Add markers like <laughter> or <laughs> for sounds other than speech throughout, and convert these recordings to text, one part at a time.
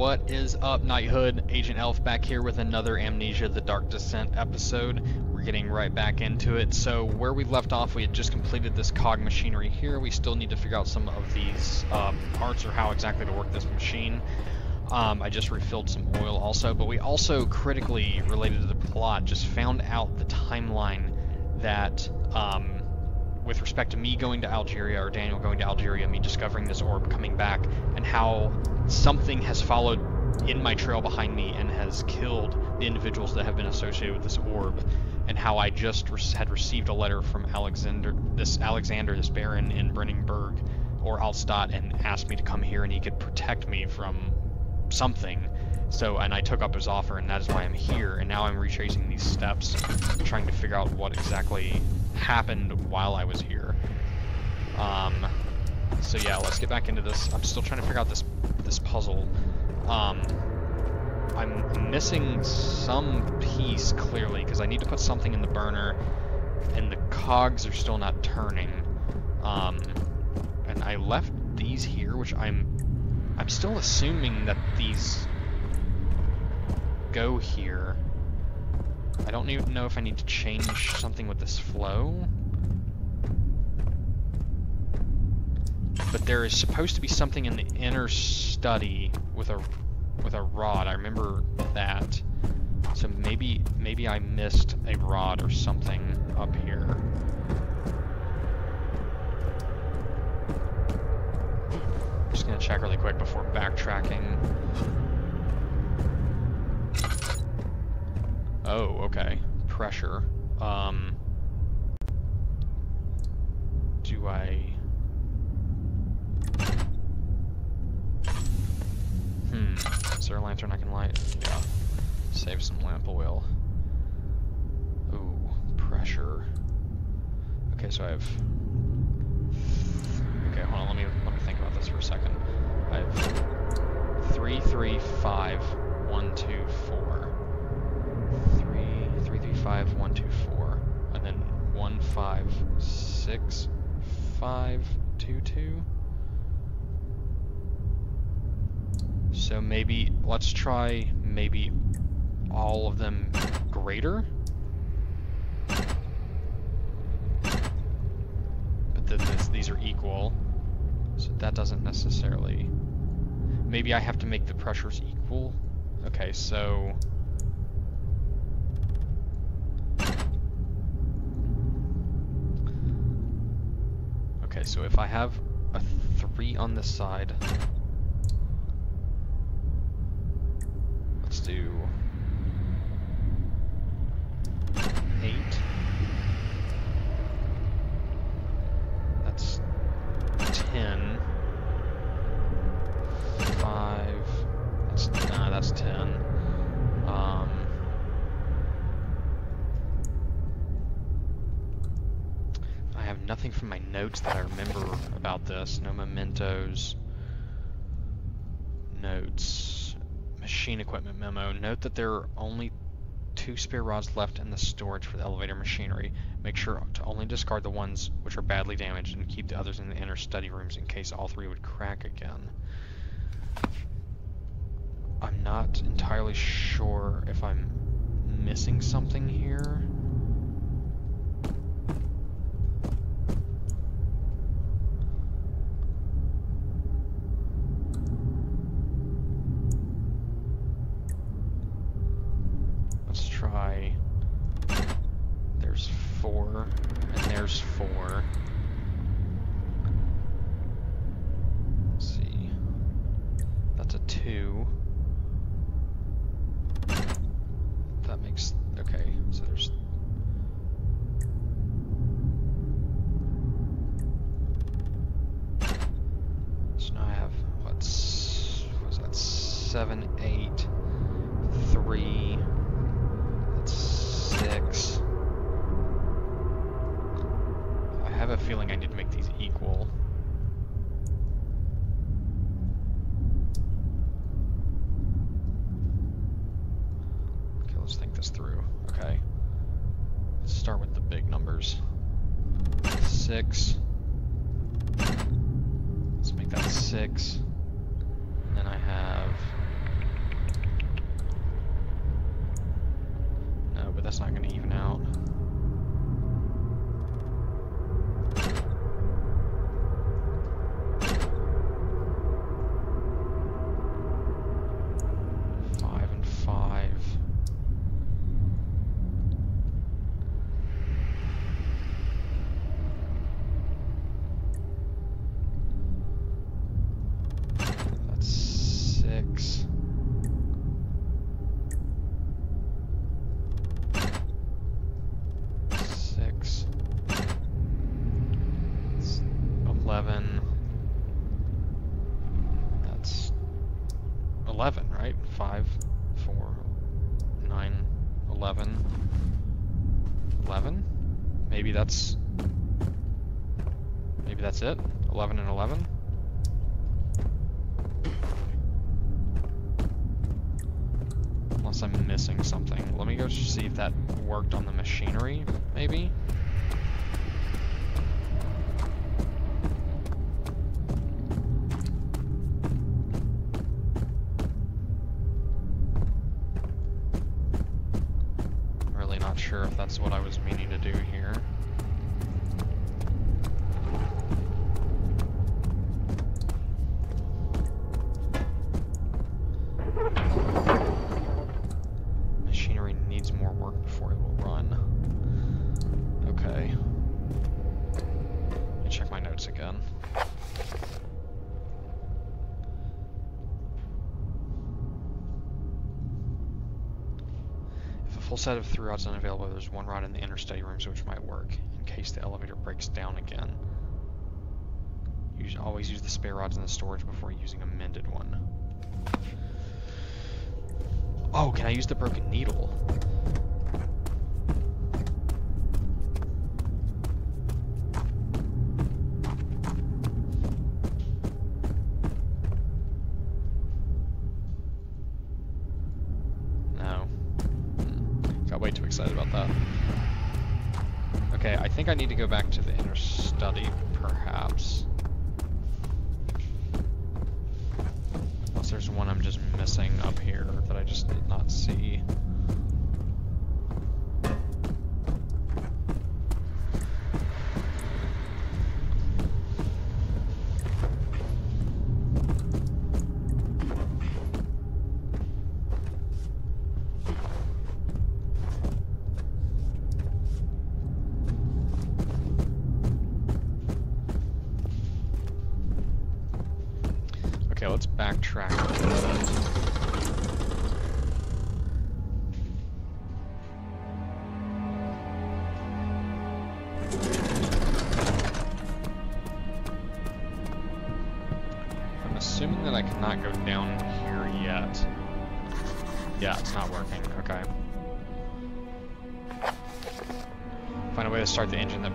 What is up, Knighthood? Agent Elf back here with another Amnesia The Dark Descent episode. We're getting right back into it. So, where we left off, we had just completed this cog machinery here. We still need to figure out some of these um, parts or how exactly to work this machine. Um, I just refilled some oil also, but we also critically related to the plot just found out the timeline that um, with respect to me going to Algeria or Daniel going to Algeria, me discovering this orb, coming back, and how something has followed in my trail behind me and has killed the individuals that have been associated with this orb, and how I just re had received a letter from Alexander, this Alexander, this Baron in Brennenburg or Altstadt, and asked me to come here and he could protect me from something. So, and I took up his offer, and that is why I'm here. And now I'm retracing these steps, trying to figure out what exactly happened while I was here. Um, so yeah, let's get back into this. I'm still trying to figure out this this puzzle. Um, I'm missing some piece clearly because I need to put something in the burner, and the cogs are still not turning. Um, and I left these here, which I'm I'm still assuming that these go here. I don't even know if I need to change something with this flow. But there is supposed to be something in the inner study with a with a rod. I remember that. So maybe maybe I missed a rod or something up here. Just gonna check really quick before backtracking. Oh, okay. Pressure. Um, do I... Hmm. Is there a lantern I can light? Yeah. Save some lamp oil. Ooh, pressure. Okay, so I have... Okay, hold on, let me, let me think about this for a second. I have three, three, five, one, two, four five one two four, and then one five six five two two. So maybe let's try maybe all of them greater. But then this, these are equal, so that doesn't necessarily. Maybe I have to make the pressures equal. Okay, so. Okay, so if I have a 3 on this side, let's do 8. That's 10. 5. That's, nah, that's 10. Um, nothing from that I remember about this. No mementos. Notes. Machine equipment memo. Note that there are only two spare rods left in the storage for the elevator machinery. Make sure to only discard the ones which are badly damaged and keep the others in the inner study rooms in case all three would crack again. I'm not entirely sure if I'm missing something here. seven, eight, three, that's six. I have a feeling I need to make these equal. Okay, let's think this through. Okay. Let's start with the big numbers. Six. Let's make that six. Then I have That's not going to even out. Five and five. That's six. Six. That's Eleven. That's eleven, right? Five, four, nine, eleven. Eleven? Maybe that's maybe that's it? Eleven and eleven? Unless I'm missing something. Let me go see if that worked on the machinery, maybe? Really not sure if that's what I was meaning to do here. Machinery needs more work before it will run. Okay. Let me check my notes again. If a full set of three rods unavailable, there's one rod in the inner study rooms which might work, in case the elevator breaks down again. Use, always use the spare rods in the storage before using a mended one. Oh, can I use the broken needle?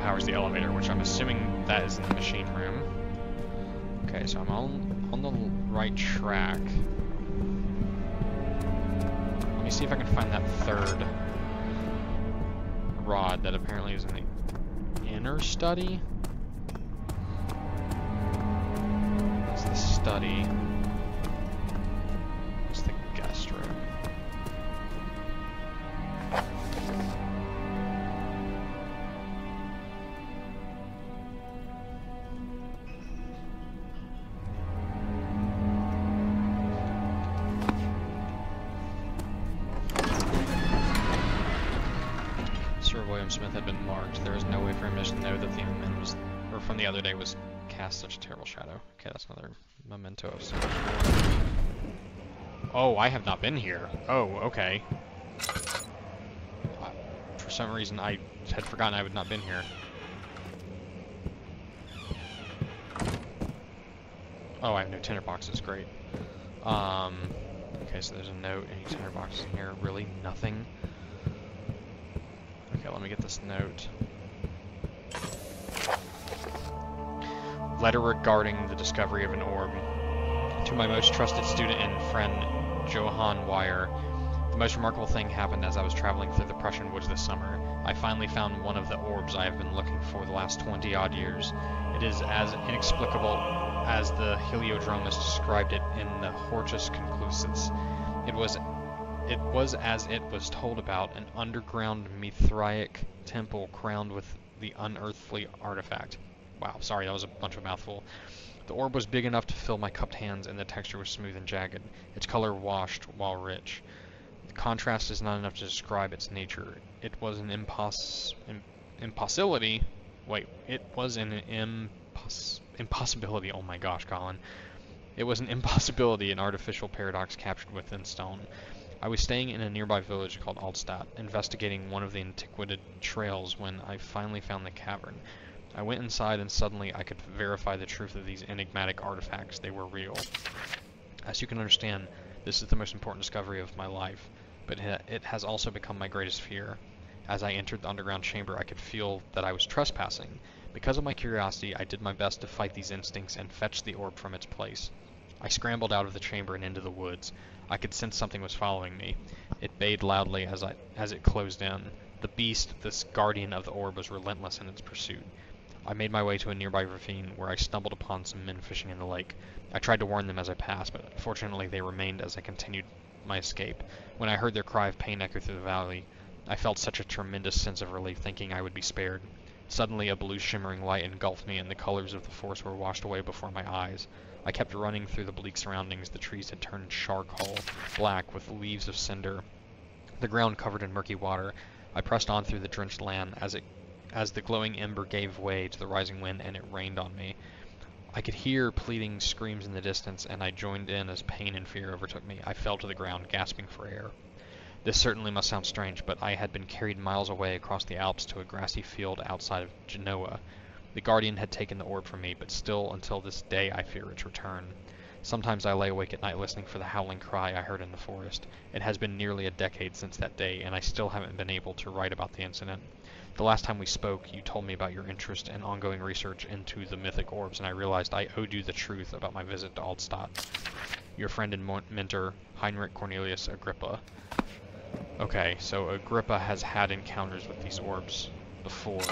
Powers the elevator, which I'm assuming that is in the machine room. Okay, so I'm on on the right track. Let me see if I can find that third rod that apparently is in the inner study. That's the study. Sort. Oh, I have not been here. Oh, okay. For some reason, I had forgotten I had not been here. Oh, I have no tinder boxes. Great. Um, okay, so there's a note. Any tinder boxes in here? Really? Nothing? Okay, let me get this note. Letter regarding the discovery of an orb. To my most trusted student and friend, Johann Weyer. The most remarkable thing happened as I was traveling through the Prussian woods this summer. I finally found one of the orbs I have been looking for the last 20 odd years. It is as inexplicable as the heliodromus described it in the Hortus Conclusus. It was it was as it was told about, an underground Mithraic temple crowned with the unearthly artifact. Wow, sorry, that was a bunch of mouthful. The orb was big enough to fill my cupped hands, and the texture was smooth and jagged, its color washed while rich. The contrast is not enough to describe its nature. It was an imposs Im impossibility. Wait, it was an imposs impossibility. Oh my gosh, Colin. It was an <laughs> impossibility, an artificial paradox captured within stone. I was staying in a nearby village called Altstadt, investigating one of the antiquated trails when I finally found the cavern. I went inside and suddenly I could verify the truth of these enigmatic artifacts. They were real. As you can understand, this is the most important discovery of my life, but it has also become my greatest fear. As I entered the underground chamber, I could feel that I was trespassing. Because of my curiosity, I did my best to fight these instincts and fetch the orb from its place. I scrambled out of the chamber and into the woods. I could sense something was following me. It bayed loudly as I as it closed in. The beast, this guardian of the orb, was relentless in its pursuit. I made my way to a nearby ravine where I stumbled upon some men fishing in the lake. I tried to warn them as I passed, but fortunately they remained as I continued my escape. When I heard their cry of pain echo through the valley, I felt such a tremendous sense of relief thinking I would be spared. Suddenly a blue shimmering light engulfed me and the colors of the forest were washed away before my eyes. I kept running through the bleak surroundings. The trees had turned charcoal black with leaves of cinder, the ground covered in murky water. I pressed on through the drenched land as it as the glowing ember gave way to the rising wind and it rained on me. I could hear pleading screams in the distance, and I joined in as pain and fear overtook me. I fell to the ground, gasping for air. This certainly must sound strange, but I had been carried miles away across the Alps to a grassy field outside of Genoa. The Guardian had taken the orb from me, but still until this day I fear its return. Sometimes I lay awake at night listening for the howling cry I heard in the forest. It has been nearly a decade since that day, and I still haven't been able to write about the incident. The last time we spoke, you told me about your interest and ongoing research into the mythic orbs, and I realized I owed you the truth about my visit to Altstadt. Your friend and mentor, Heinrich Cornelius Agrippa. Okay, so Agrippa has had encounters with these orbs before.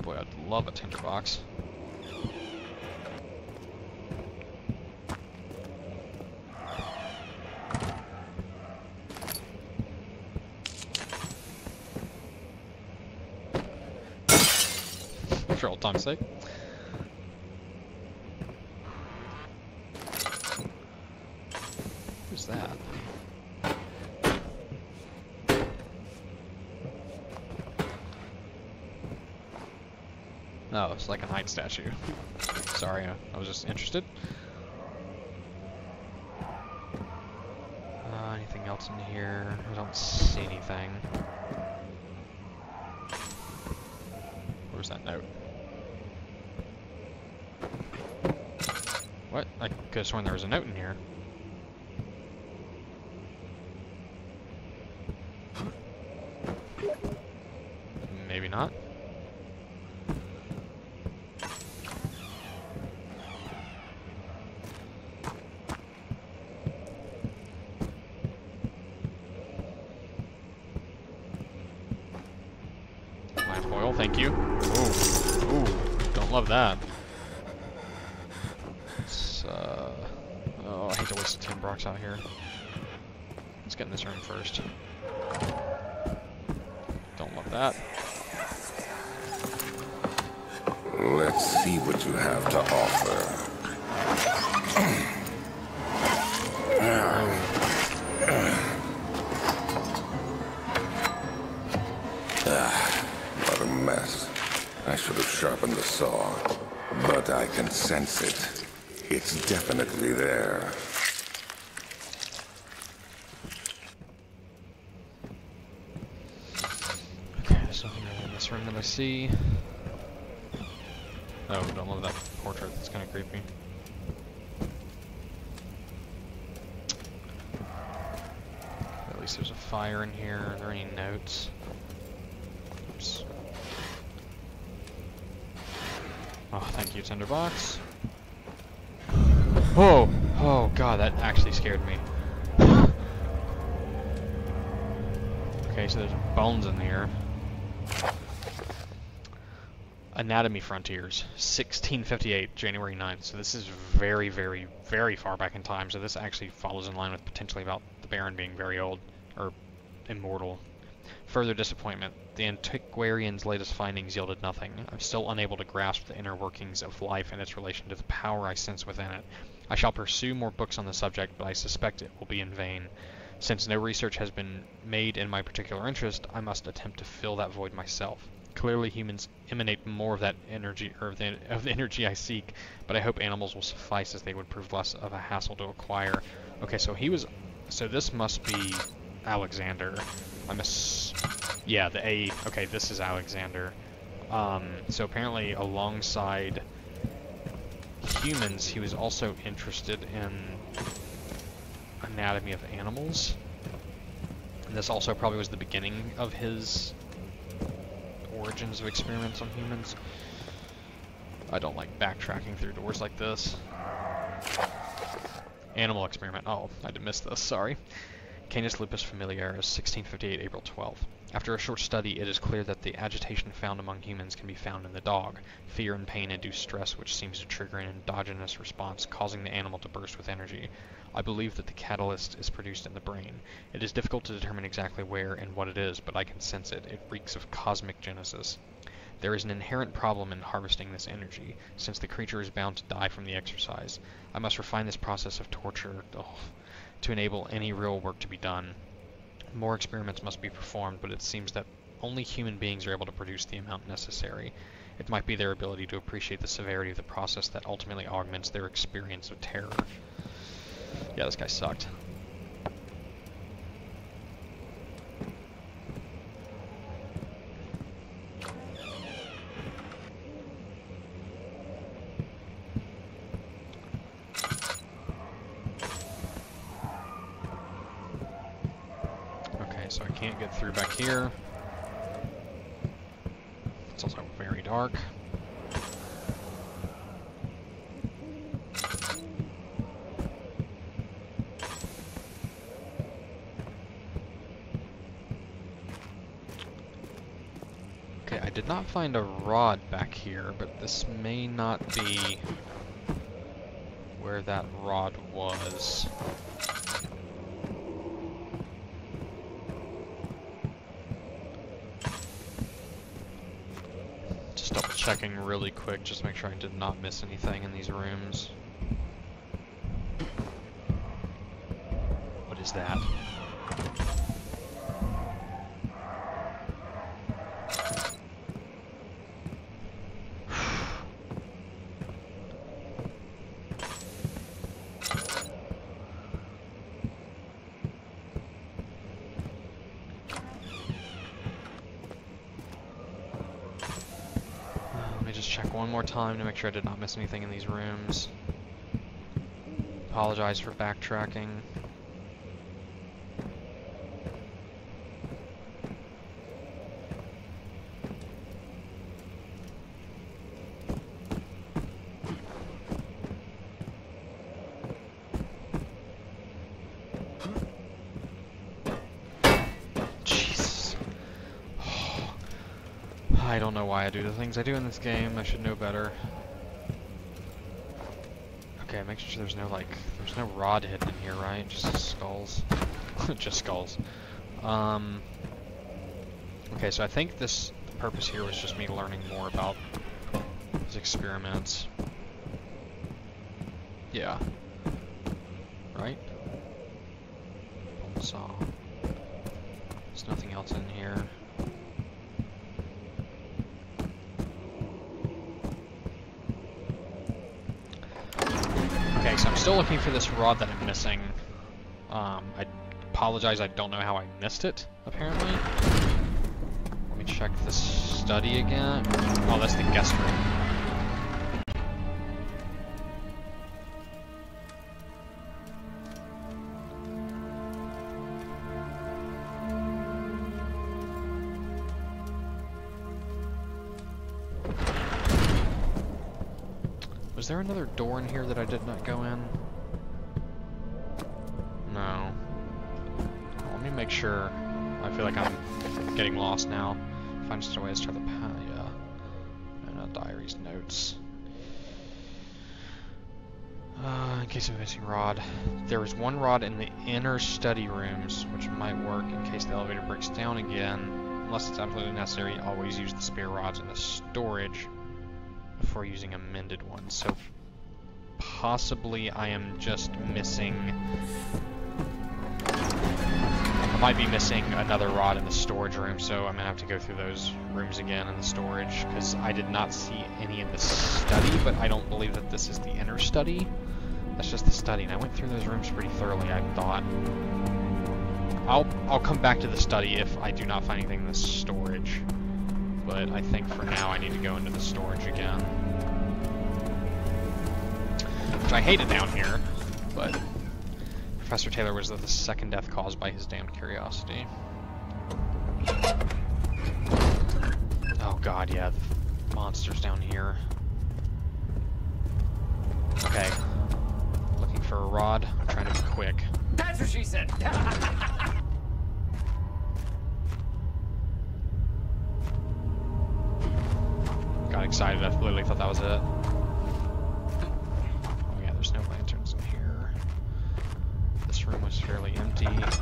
Boy, I'd love a tinderbox. for old time's sake. Who's that? Oh, it's like a knight statue. <laughs> Sorry, I was just interested. Uh, anything else in here? I don't see anything. Where's that note? What? I could have sworn there was a note in here. Maybe not. Lamp oil, thank you. Ooh, ooh, don't love that. Sense it. It's definitely there. Okay, there's nothing in this room that I see. Oh, don't love that portrait. That's kind of creepy. At least there's a fire in here. Are there any notes? Oops. Oh, thank you. Oh! Oh god, that actually scared me. <laughs> okay, so there's bones in here. Anatomy Frontiers, 1658, January 9th. So this is very, very, very far back in time. So this actually follows in line with potentially about the Baron being very old, or immortal. Further disappointment. The antiquarian's latest findings yielded nothing. I'm still unable to grasp the inner workings of life and its relation to the power I sense within it. I shall pursue more books on the subject, but I suspect it will be in vain. Since no research has been made in my particular interest, I must attempt to fill that void myself. Clearly, humans emanate more of that energy, or of the, of the energy I seek, but I hope animals will suffice as they would prove less of a hassle to acquire. Okay, so he was, so this must be Alexander. I miss, yeah, the A, okay, this is Alexander. Um, so apparently alongside humans, he was also interested in anatomy of animals. And this also probably was the beginning of his origins of experiments on humans. I don't like backtracking through doors like this. Animal experiment. Oh, I did miss this, sorry. Canis lupus familiaris, 1658, April 12. After a short study, it is clear that the agitation found among humans can be found in the dog. Fear and pain induce stress, which seems to trigger an endogenous response, causing the animal to burst with energy. I believe that the catalyst is produced in the brain. It is difficult to determine exactly where and what it is, but I can sense it. It reeks of cosmic genesis. There is an inherent problem in harvesting this energy, since the creature is bound to die from the exercise. I must refine this process of torture oh, to enable any real work to be done. More experiments must be performed, but it seems that only human beings are able to produce the amount necessary. It might be their ability to appreciate the severity of the process that ultimately augments their experience of terror. Yeah, this guy sucked. so I can't get through back here. It's also very dark. Okay, I did not find a rod back here, but this may not be where that rod was. Checking really quick, just make sure I did not miss anything in these rooms. What is that? more time to make sure I did not miss anything in these rooms. Apologize for backtracking. <sighs> I don't know why I do the things I do in this game. I should know better. Okay, make sure there's no, like, there's no rod hidden in here, right? Just skulls. <laughs> Just skulls. Um, okay, so I think this, purpose here was just me learning more about his experiments. Yeah. Right? Saw. There's nothing else in here. Looking for this rod that I'm missing. Um, I apologize, I don't know how I missed it, apparently. Let me check the study again. Oh, that's the guest room. Was there another door in here that I did not go in? Lost now. Find just a way to try the path. Yeah. No, these notes. Uh, in case of missing rod, There is one rod in the inner study rooms, which might work in case the elevator breaks down again. Unless it's absolutely necessary, always use the spare rods in the storage before using a mended one. So possibly I am just missing... Might be missing another rod in the storage room, so I'm to have to go through those rooms again in the storage, because I did not see any in the study, but I don't believe that this is the inner study. That's just the study, and I went through those rooms pretty thoroughly, I thought. I'll, I'll come back to the study if I do not find anything in the storage, but I think for now I need to go into the storage again. Which I hated down here, but Professor Taylor was the second death caused by his damned curiosity. Oh god, yeah, the monsters down here. Okay, Looking for a rod. I'm trying to be quick. That's what she said. <laughs> Got excited. I literally thought that was it. 50.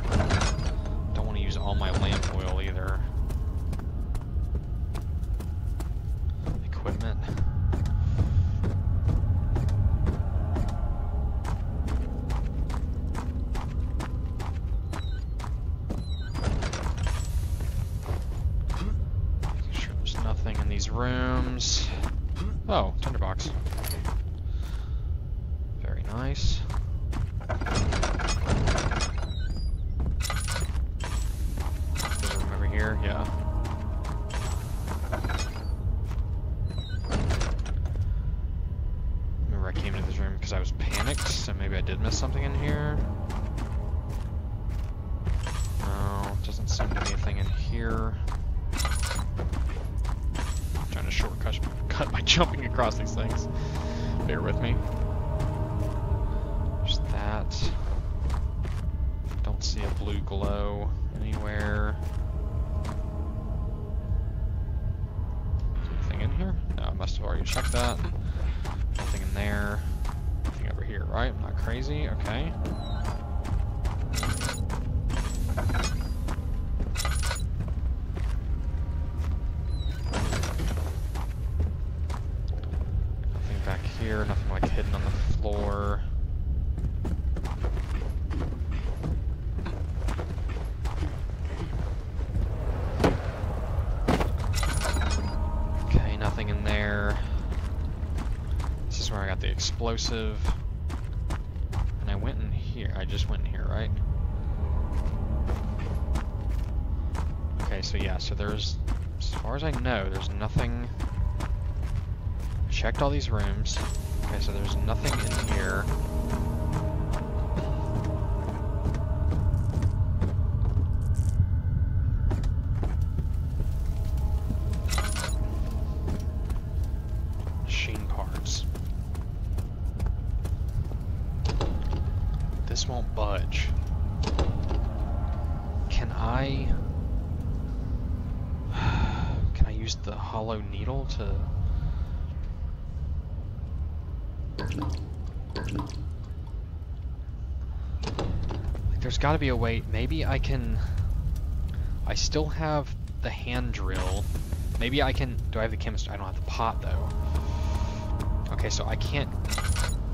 Here, yeah. Remember I came to this room because I was panicked, so maybe I did miss something in here. No, doesn't seem to be a thing in here. cut by <laughs> jumping across these things. Bear with me. There's that. Don't see a blue glow explosive. And I went in here. I just went in here, right? Okay, so yeah, so there's, as far as I know, there's nothing. Checked all these rooms. Okay, so there's nothing in <sighs> here. to... Like, there's got to be a way. Maybe I can... I still have the hand drill. Maybe I can... Do I have the chemistry? I don't have the pot, though. Okay, so I can't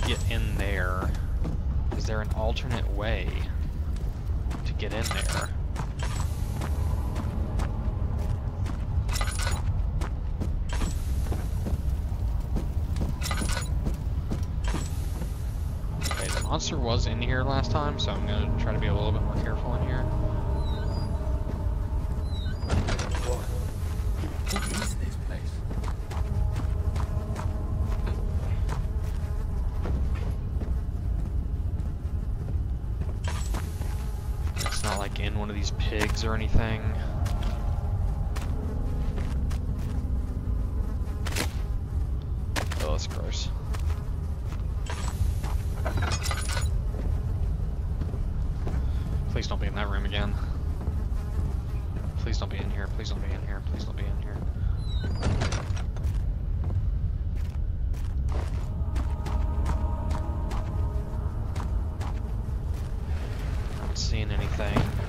get in there. Is there an alternate way to get in there? Okay, the monster was in here last time, so I'm gonna try to be a little bit more careful or anything. Oh, that's gross. Please don't be in that room again. Please don't be in here, please don't be in here, please don't be in here. Not seeing anything.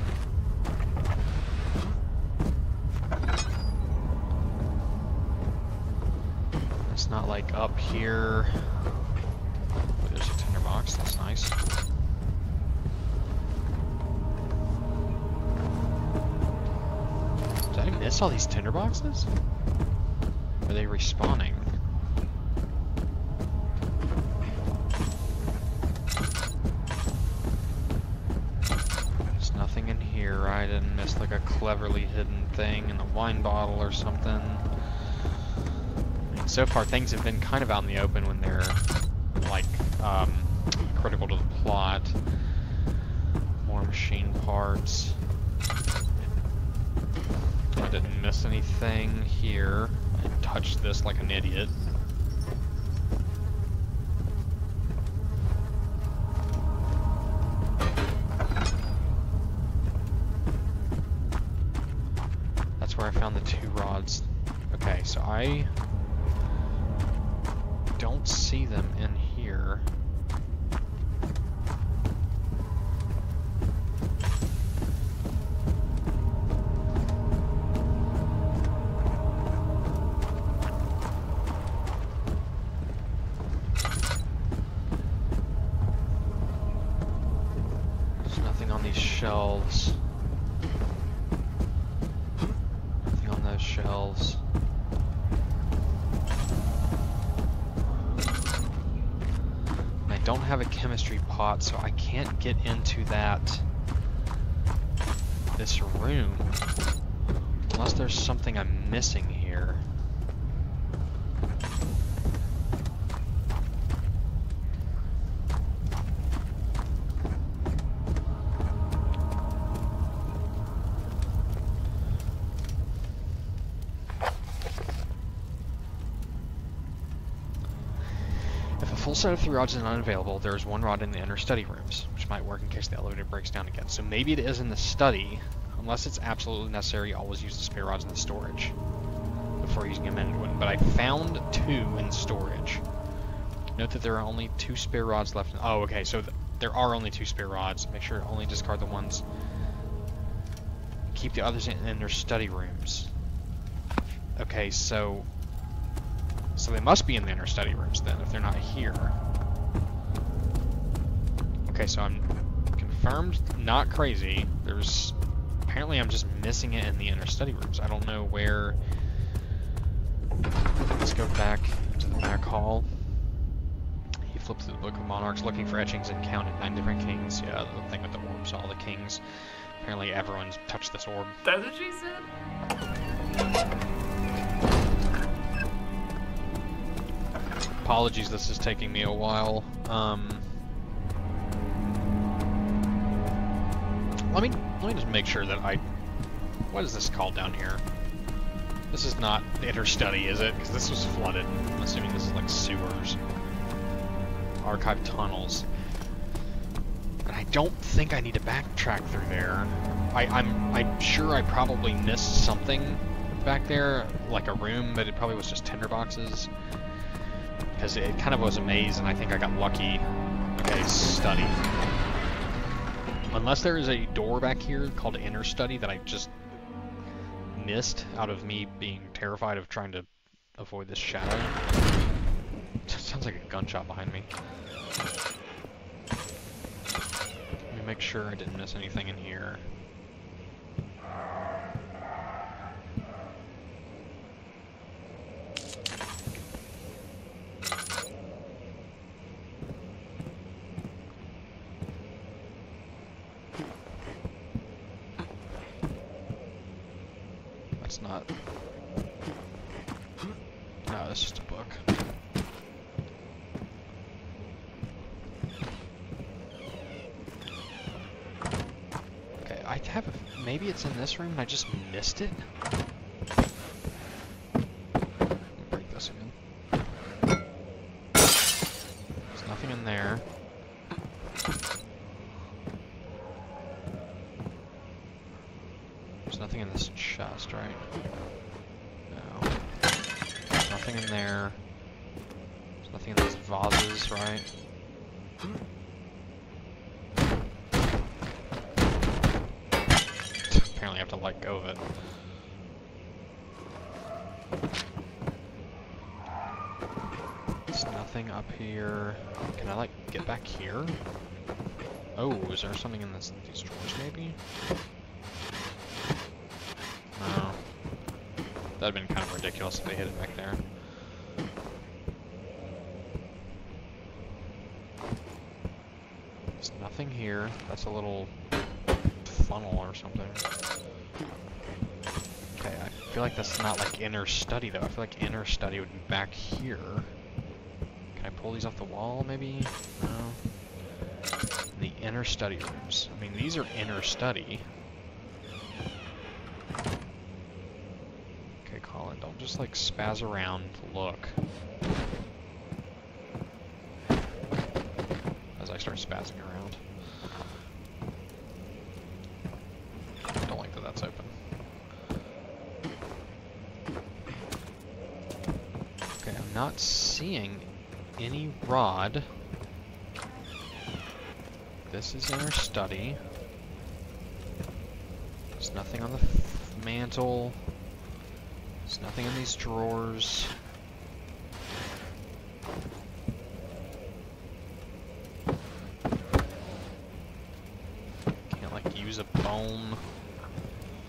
Here. Oh, there's a tinderbox, that's nice. Did I miss all these tinderboxes? Are they respawning? There's nothing in here. I didn't miss like a cleverly hidden thing in the wine bottle or something. So far things have been kind of out in the open when they're nothing on these shelves. Nothing on those shelves. And I don't have a chemistry pot, so I can't get into that this room. Unless there's something I'm missing set of three rods is unavailable, there is one rod in the inner study rooms, which might work in case the elevator breaks down again. So maybe it is in the study. Unless it's absolutely necessary, always use the spare rods in the storage before using a mended one. But I found two in storage. Note that there are only two spare rods left. Oh, okay, so th there are only two spare rods. Make sure only discard the ones. Keep the others in, in their study rooms. Okay, so so they must be in the inner study rooms then, if they're not here. Okay, so I'm confirmed not crazy. There's... Apparently I'm just missing it in the inner study rooms. I don't know where... Let's go back to the back hall. He flipped through the Book of Monarchs looking for etchings and counted nine different kings. Yeah, the thing with the orbs, all the kings. Apparently everyone's touched this orb. That's what she said. Apologies, this is taking me a while. Um, let me let me just make sure that I. What is this called down here? This is not the inner study, is it? Because this was flooded. I'm assuming this is like sewers, archive tunnels. And I don't think I need to backtrack through there. I, I'm I'm sure I probably missed something back there, like a room, but it probably was just tinderboxes because it kind of was a maze and I think I got lucky. Okay, study. Unless there is a door back here called inner study that I just missed out of me being terrified of trying to avoid this shadow. Sounds like a gunshot behind me. Let me make sure I didn't miss anything in here. That's not. No, that's just a book. Okay, I have. A, maybe it's in this room and I just missed it. Break this again. There's nothing in there. There's nothing in this chest, right? No. There's nothing in there. There's nothing in these vases, right? <laughs> apparently I have to let go of it. There's nothing up here. Can I like get back here? Oh, is there something in this these drawers maybe? No. That'd been kind of ridiculous if they hid it back there. There's nothing here. That's a little funnel or something. Okay, I feel like that's not like inner study though. I feel like inner study would be back here. Can I pull these off the wall maybe? No. The inner study rooms. I mean, these are inner study. Okay, Colin, don't just like spaz around. Look. As I start spazzing around. Don't like that that's open. Okay, I'm not seeing any rod. This is our study. There's nothing on the mantle. There's nothing in these drawers. Can't like use a bone.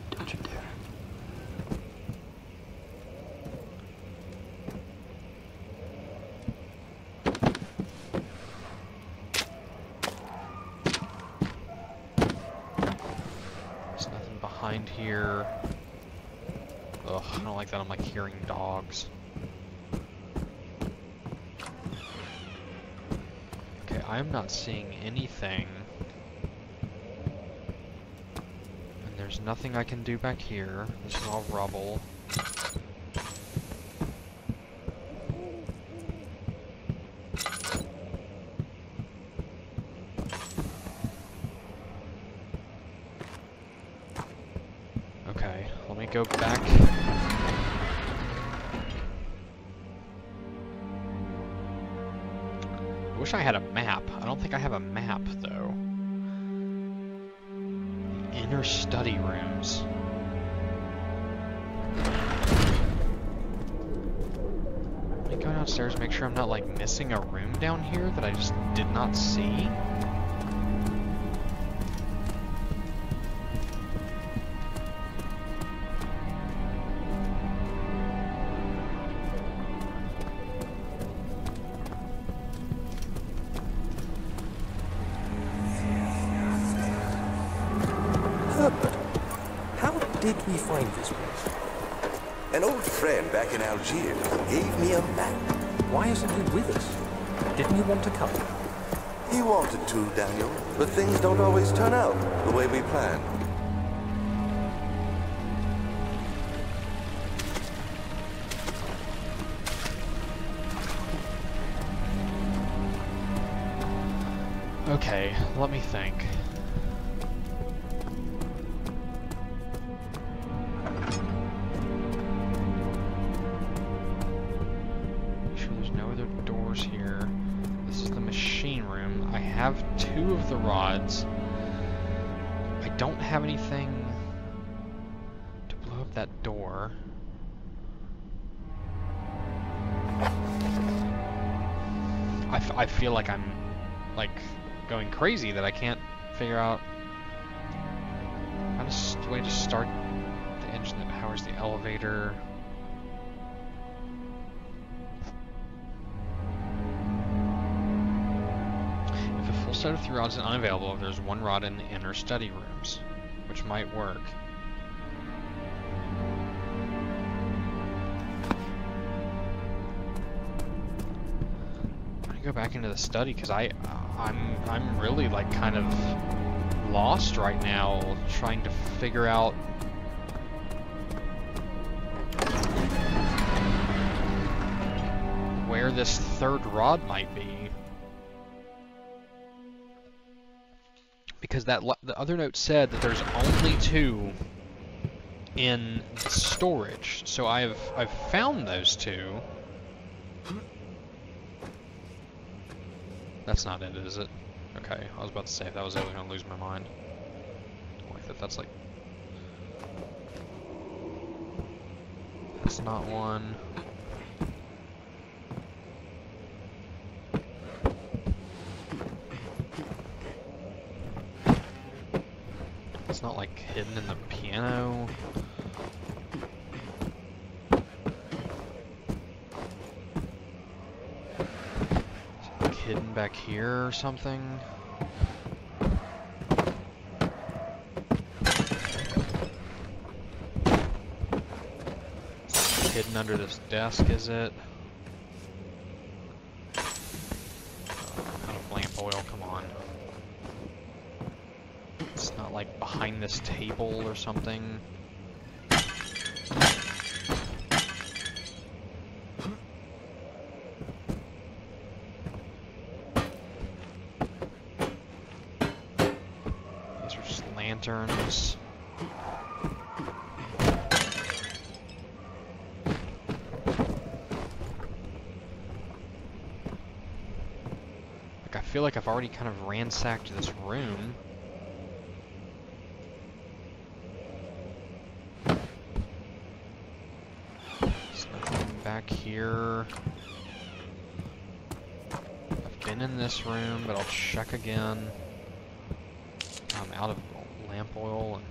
Don't you dare. There's nothing behind here. Ugh, I don't like that I'm like hearing dogs. Okay, I'm not seeing anything. And there's nothing I can do back here. This is all rubble. Missing a room down here that I just did not see. Herbert, how did we find this place? An old friend back in Algiers gave me a map. Why isn't he with us? Didn't he want to come? He wanted to, Daniel, but things don't always turn out the way we planned. Okay, let me think. Crazy that I can't figure out how to s- way to start the engine that powers the elevator. If a full set of three rods is unavailable, there's one rod in the inner study rooms, which might work. Go back into the study because I, uh, I'm, I'm really like kind of lost right now, trying to figure out where this third rod might be. Because that the other note said that there's only two in storage, so I've I've found those two. That's not it, is it? Okay, I was about to say if that was it, I was gonna lose my mind. Like that, that's like... That's not one. It's not like hidden in the piano. Back here or something. hidden under this desk, is it? Out of lamp oil, come on. It's not like behind this table or something. These are just lanterns. Like, I feel like I've already kind of ransacked this room. Back here. I've been in this room, but I'll check again. I'm out of oil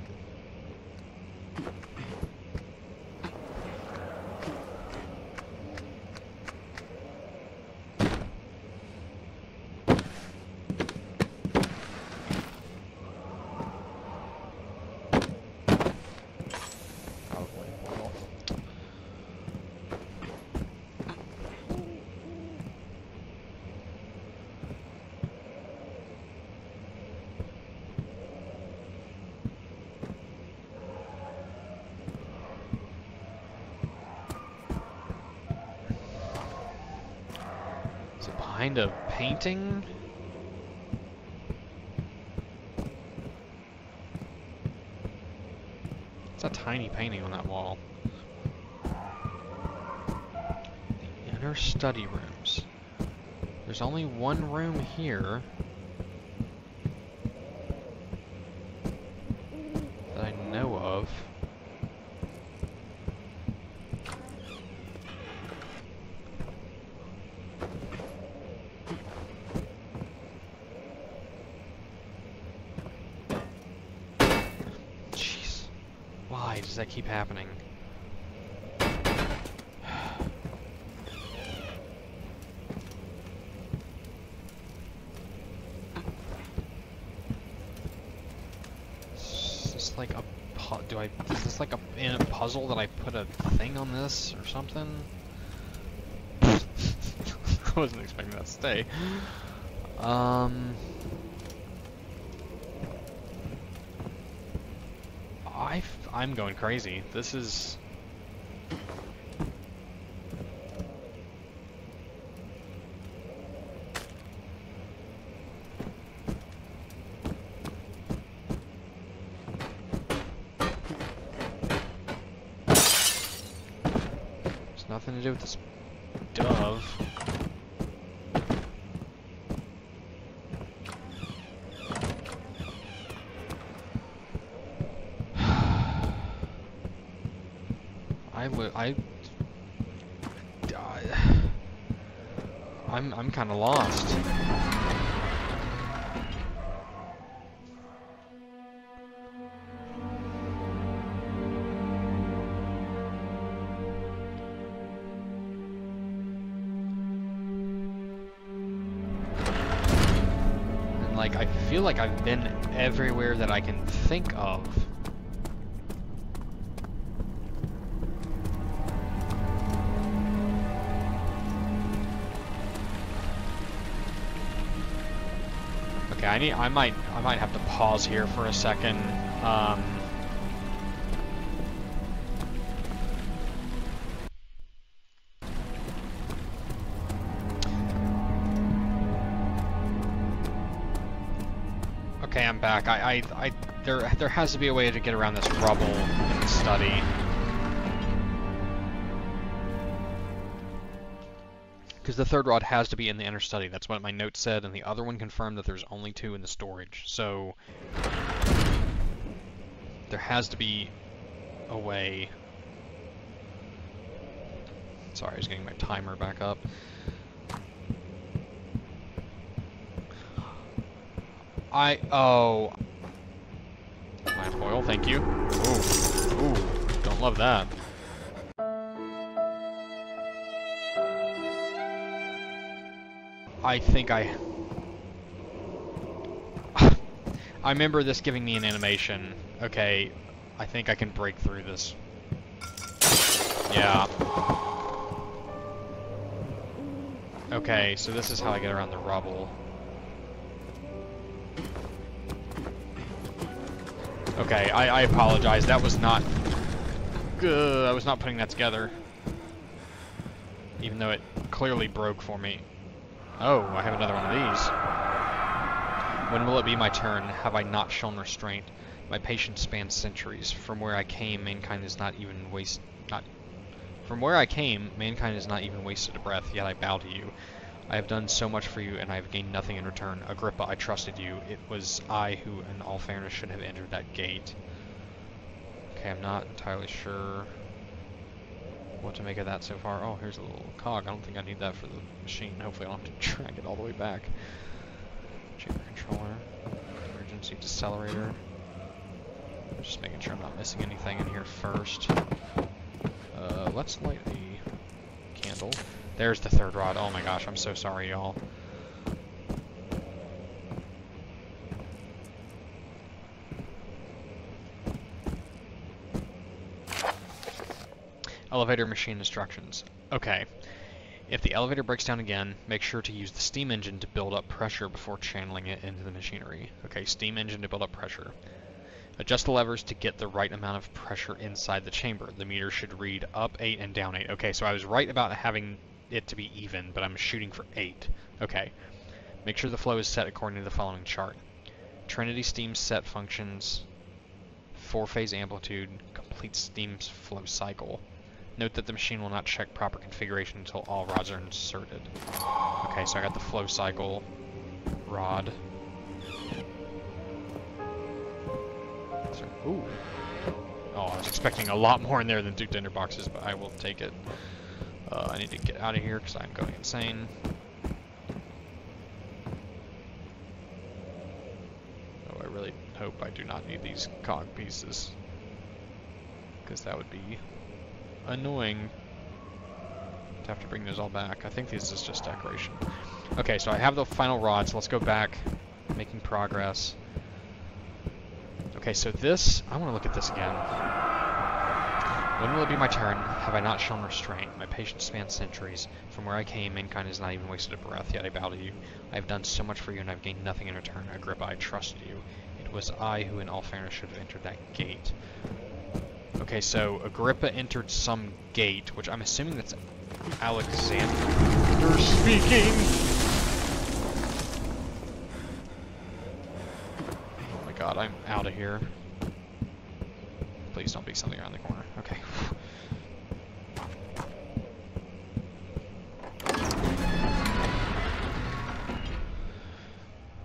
painting? It's a tiny painting on that wall. The inner study rooms. There's only one room here. That I know of. Jeez. That keep happening? Is this like a do I is this like a in a puzzle that I put a thing on this or something? <laughs> I wasn't expecting that to stay. Um I f- I'm going crazy. This is like I feel like I've been everywhere that I can think of. Okay, I need. I might. I might have to pause here for a second. Um, I'm back. I, I, I. There, there has to be a way to get around this rubble in the study. Because the third rod has to be in the inner study. That's what my note said, and the other one confirmed that there's only two in the storage. So there has to be a way Sorry, I was getting my timer back up. I oh lamp oil, thank you. Ooh, ooh, don't love that. I think I <laughs> I remember this giving me an animation. Okay, I think I can break through this. Yeah. Okay, so this is how I get around the rubble. Okay, I, I apologize. That was not good. I was not putting that together. Even though it clearly broke for me. Oh, I have another one of these. When will it be my turn? Have I not shown restraint? My patience spans centuries. From where I came, mankind is not even waste not from where I came, mankind has not even wasted a breath, yet I bow to you. I have done so much for you, and I have gained nothing in return. Agrippa, I trusted you. It was I who, in all fairness, should have entered that gate. Okay, I'm not entirely sure what to make of that so far. Oh, here's a little cog. I don't think I need that for the machine. Hopefully I don't have to <laughs> drag it all the way back. Chamber controller. Emergency decelerator. Just making sure I'm not missing anything in here first. Uh, let's light the candle. There's the third rod. Oh my gosh, I'm so sorry, y'all. Elevator machine instructions. Okay. If the elevator breaks down again, make sure to use the steam engine to build up pressure before channeling it into the machinery. Okay, steam engine to build up pressure. Adjust the levers to get the right amount of pressure inside the chamber. The meter should read up 8 and down 8. Okay, so I was right about having it to be even, but I'm shooting for 8. Okay. Make sure the flow is set according to the following chart. Trinity steam set functions, 4-phase amplitude, complete steam flow cycle. Note that the machine will not check proper configuration until all rods are inserted. Okay, so I got the flow cycle rod. Ooh. Oh, I was expecting a lot more in there than two tinder boxes, but I will take it. Uh, I need to get out of here because I'm going insane. Oh, I really hope I do not need these cog pieces. Because that would be annoying to have to bring those all back. I think this is just decoration. Okay, so I have the final rods. Let's go back, making progress. Okay, so this, I want to look at this again. When will it be my turn? Have I not shown restraint? My patience spans centuries. From where I came, mankind has not even wasted a breath, yet I bow to you. I have done so much for you, and I've gained nothing in return. Agrippa, I trusted you. It was I who, in all fairness, should have entered that gate. Okay, so Agrippa entered some gate, which I'm assuming that's Alexander speaking. Oh my god, I'm out of here. Please don't be something around the corner. Okay.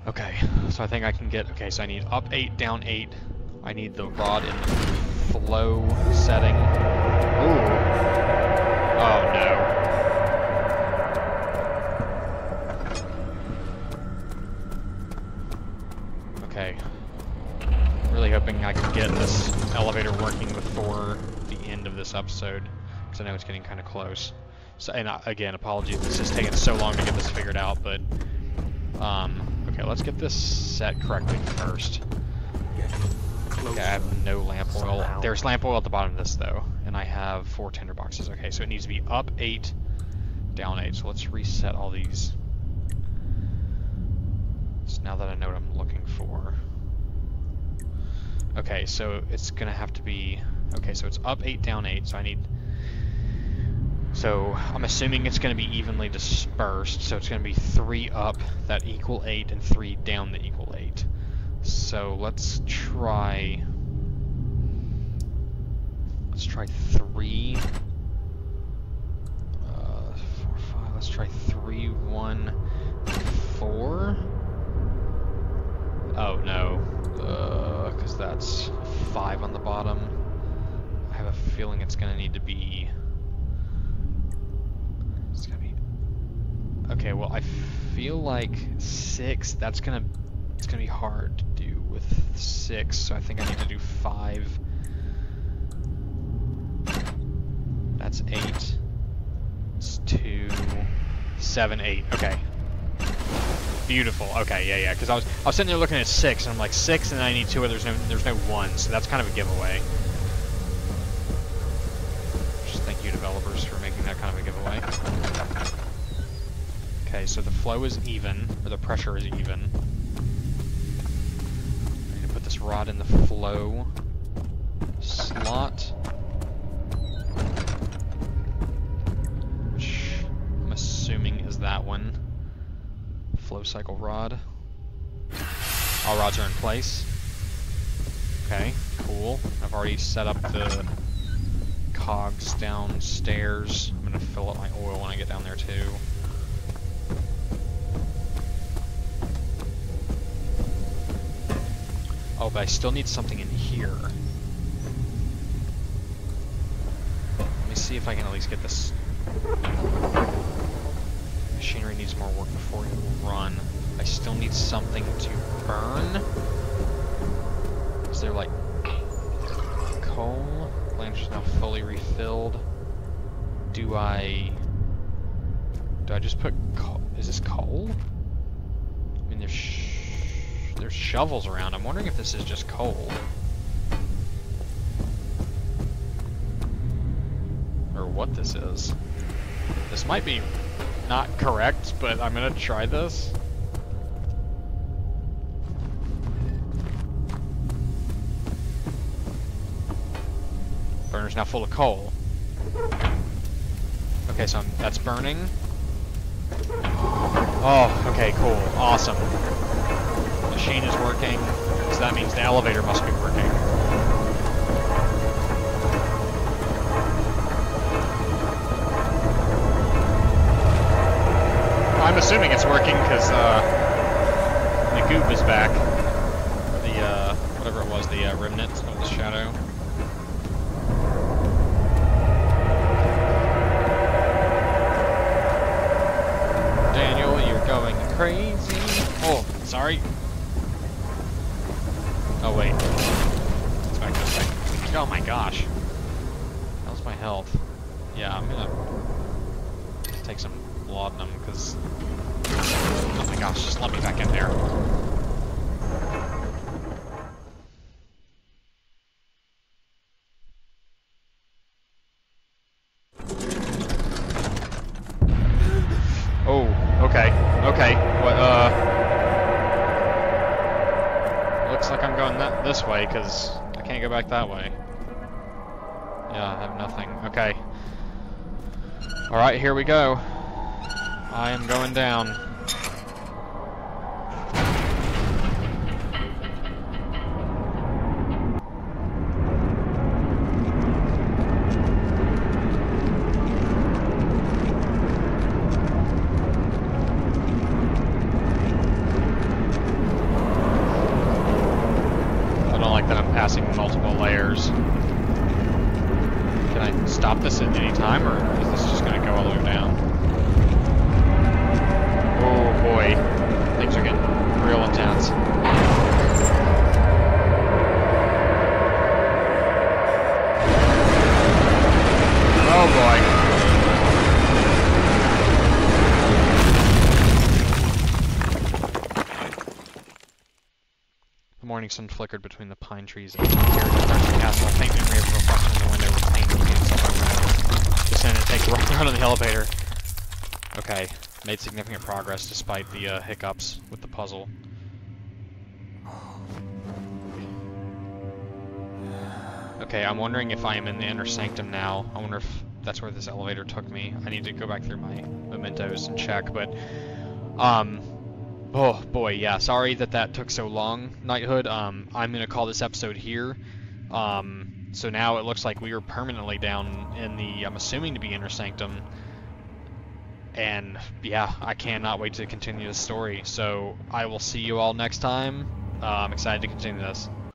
Okay, so I think I can get, okay, so I need up 8, down 8. I need the rod in the flow setting. Ooh. Oh no. Okay. Really hoping I can get this elevator working before the end of this episode, because I know it's getting kind of close. So, and uh, again, apologies, this is taking so long to get this figured out, but, um, okay, let's get this set correctly first. Okay, I have no lamp oil. Somehow. There's lamp oil at the bottom of this, though, and I have four tinder boxes. Okay, so it needs to be up eight, down eight. So let's reset all these. So now that I know what I'm looking for. Okay, so it's gonna have to be, okay, so it's up eight, down eight, so I need, so I'm assuming it's gonna be evenly dispersed, so it's gonna be three up that equal eight and three down that equal eight. So let's try, let's try three, uh, four, five, let's try three, one, four. Oh no, because that's five on the bottom. I have a feeling it's gonna need to be It's going to be... Okay, well, I feel like six. That's gonna it's gonna be hard to do with six. So I think I need to do five. That's eight. It's two, seven, eight. Okay. Beautiful. Okay, yeah, yeah. Because I was I was sitting there looking at six, and I'm like six, and I need two, and there's no there's no one, so that's kind of a giveaway. Just thank you developers for making that kind of a giveaway. Okay, so the flow is even, or the pressure is even. I need to put this rod in the flow slot. Which I'm assuming is that one. Cycle rod. All rods are in place. Okay, cool. I've already set up the cogs downstairs. I'm gonna fill up my oil when I get down there too. Oh, but I still need something in here. Let me see if I can at least get this. Machinery needs more work before it will run. I still need something to burn. Is there like coal? Is now fully refilled. Do I... Do I just put coal? Is this coal? I mean, there's sh there's shovels around. I'm wondering if this is just coal. Or what this is. This might be not correct, but I'm gonna try this. Burner's now full of coal. Okay, so I'm, that's burning. Oh, okay, cool. Awesome. Machine is working, so that means the elevator must be working. I'm assuming it's working because uh, the goop is back. The, uh, whatever it was, the uh, remnant of the shadow. Daniel, you're going crazy. Oh, sorry. Oh, wait. It's back. Oh my gosh. How's my health? Yeah, I'm gonna laudanum, because... Oh my gosh, just let me back in there. Oh, okay, okay, what, uh... Looks like I'm going that this way, because I can't go back that way. Yeah, I have nothing. Okay. Alright, here we go. I am going down. I don't like that I'm passing multiple layers. Can I stop this at any time, or is this just going to go all the way down? Oh boy, things are getting real intense. Oh boy. Sun flickered between the pine trees and the castle. A faint memory of a reflection in the window was painfully itself around. Descend and take a right run on the elevator. Okay, made significant progress despite the uh, hiccups with the puzzle. Okay, I'm wondering if I am in the inner sanctum now. I wonder if that's where this elevator took me. I need to go back through my mementos and check, but um, oh boy, yeah. Sorry that that took so long, Knighthood. Um, I'm gonna call this episode here. Um, so now it looks like we are permanently down in the, I'm assuming to be inner sanctum. And yeah, I cannot wait to continue this story. So I will see you all next time. Uh, I'm excited to continue this.